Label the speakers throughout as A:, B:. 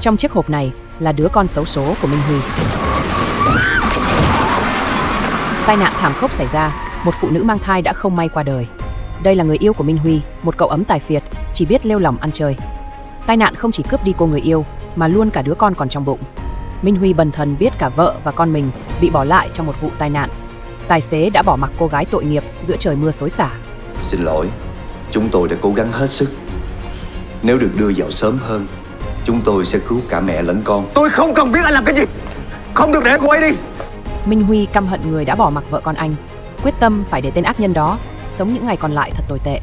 A: Trong chiếc hộp này là đứa con xấu số của Minh Huy. Tai nạn thảm khốc xảy ra, một phụ nữ mang thai đã không may qua đời. Đây là người yêu của Minh Huy, một cậu ấm tài phiệt, chỉ biết lêu lỏng ăn chơi. Tai nạn không chỉ cướp đi cô người yêu, mà luôn cả đứa con còn trong bụng. Minh Huy bần thần biết cả vợ và con mình bị bỏ lại trong một vụ tai nạn. Tài xế đã bỏ mặc cô gái tội nghiệp giữa trời mưa xối xả.
B: Xin lỗi, chúng tôi đã cố gắng hết sức. Nếu được đưa vào sớm hơn, chúng tôi sẽ cứu cả mẹ lẫn con.
C: Tôi không cần biết anh làm cái gì Không được để cô ấy đi
A: Minh Huy căm hận người đã bỏ mặc vợ con anh, quyết tâm phải để tên ác nhân đó sống những ngày còn lại thật tồi tệ.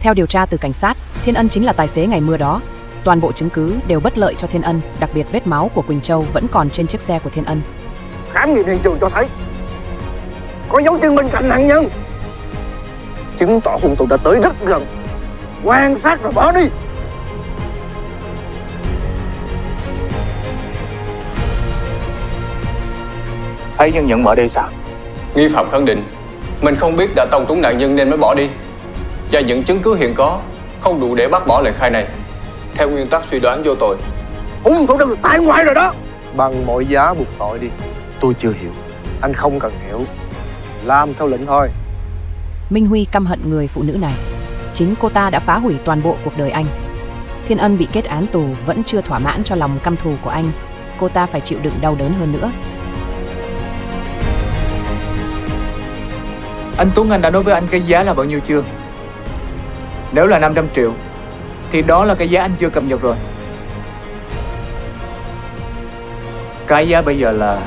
A: Theo điều tra từ cảnh sát, Thiên Ân chính là tài xế ngày mưa đó. Toàn bộ chứng cứ đều bất lợi cho Thiên Ân, đặc biệt vết máu của Quỳnh Châu vẫn còn trên chiếc xe của Thiên Ân.
C: Khám nghiệm hiện trường cho thấy Có dấu chân bên cạnh nạn nhân Chứng tỏ hung thủ đã tới rất gần Quan sát rồi bỏ đi
D: Thấy nhân nhận mở đi sao
E: Nghi phạm khẳng định mình không biết đã tông trúng nạn nhân nên mới bỏ đi và những chứng cứ hiện có không đủ để bác bỏ lời khai này. Theo nguyên tắc suy đoán vô tội,
C: Hung thủ đã được tại ngoại rồi đó
D: Bằng mọi giá buộc tội đi
C: Tôi chưa hiểu Anh không cần hiểu Làm theo lệnh thôi
A: Minh Huy căm hận người phụ nữ này. Chính cô ta đã phá hủy toàn bộ cuộc đời anh. Thiên Ân bị kết án tù vẫn chưa thỏa mãn cho lòng căm thù của anh. Cô ta phải chịu đựng đau đớn hơn nữa.
D: Anh Tuấn Anh đã nói với anh cái giá là bao nhiêu chưa? Nếu là 500 triệu Thì đó là cái giá anh chưa cập nhật rồi Cái giá bây giờ là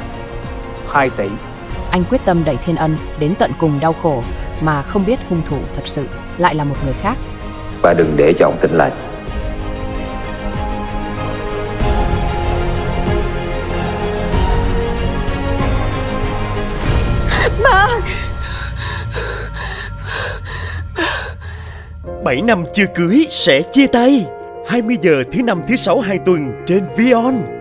D: 2 tỷ
A: Anh quyết tâm đẩy Thiên Ân đến tận cùng đau khổ Mà không biết hung thủ thật sự lại là một người khác
B: Và đừng để cho ông tin lại.
F: Ba 7 năm chưa cưới sẽ chia tay. 20 giờ thứ năm, thứ sáu, hai tuần trên Vion.